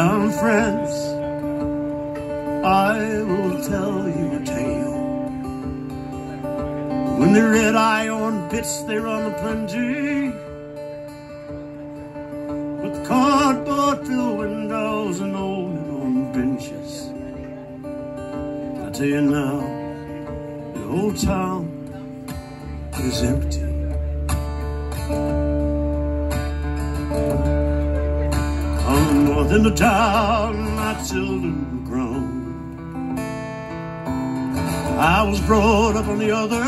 brown friends, I will tell you a tale. When the red iron bits they run plenty. With cardboard filled windows and old men on benches. I tell you now, the old town is empty. North the town, my children grown I was brought up on the other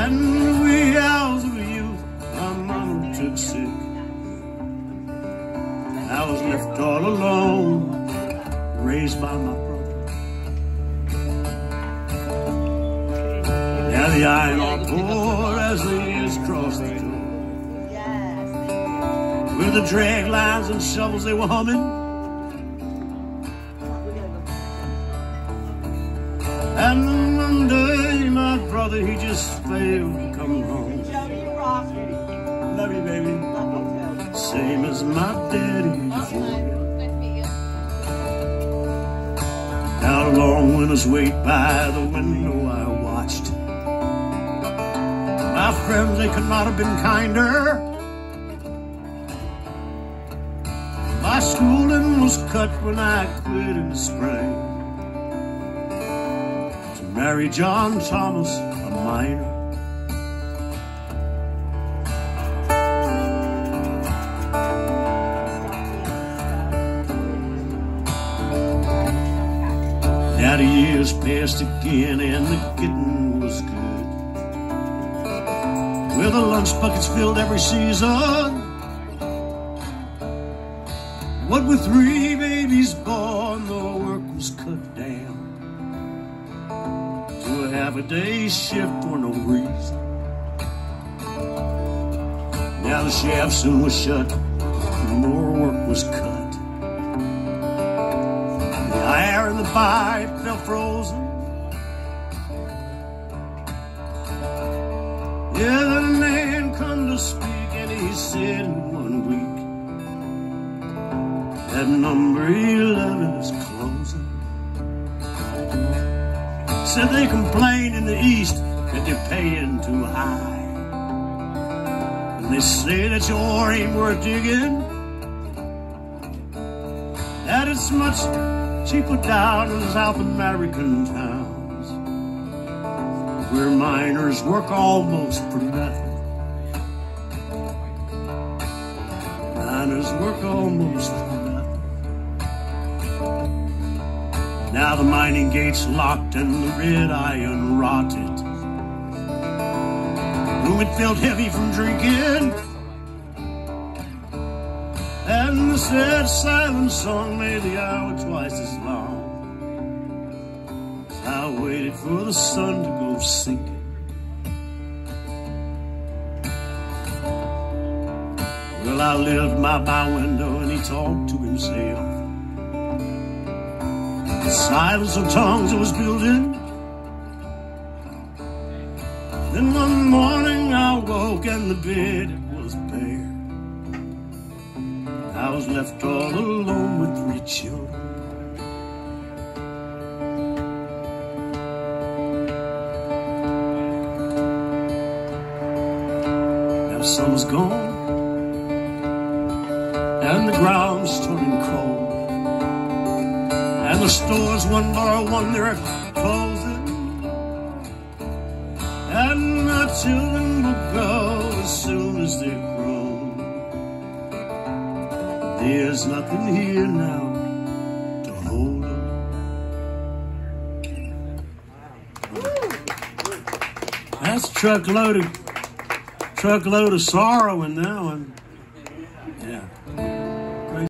and we hours of youth, my mama took sick. I was left all alone, raised by my brother. Now the iron are poor as the years crossed the door. With the drag lines and shovels they were humming. And one day my brother, he just failed to come home. Love you, baby. Same as my daddy before. Now long winter's wait by the window I watched. My friends, they could not have been kinder. Was cut when I quit in the spring to marry John Thomas, a miner. Now the years passed again and the getting was good. With the lunch buckets filled every season. What with three babies born, the work was cut down to a half a day shift for no reason. Now the shaft soon was shut, more work was cut. The air in the pipe felt frozen. Yeah, the man come to speak and he said in one week that number 11 is closing. Said they complain in the east that they're paying too high. And they say that your ain't worth digging. That it's much cheaper down in South American towns where miners work almost for nothing. Miners work almost. Now the mining gates locked and the red iron rotted. Room felt heavy from drinking. And the sad silent song made the hour twice as long. I waited for the sun to go sinking. Well, I lived by my window and he talked to himself. The silence of tongues it was building. Then one morning I woke and the bed was bare. I was left all alone with three children. Now summer's gone and the ground's turning cold. The stores one by one they're closing. And my children will go as soon as they grow. There's nothing here now to hold them. That's truckload of truckload of sorrow in that one.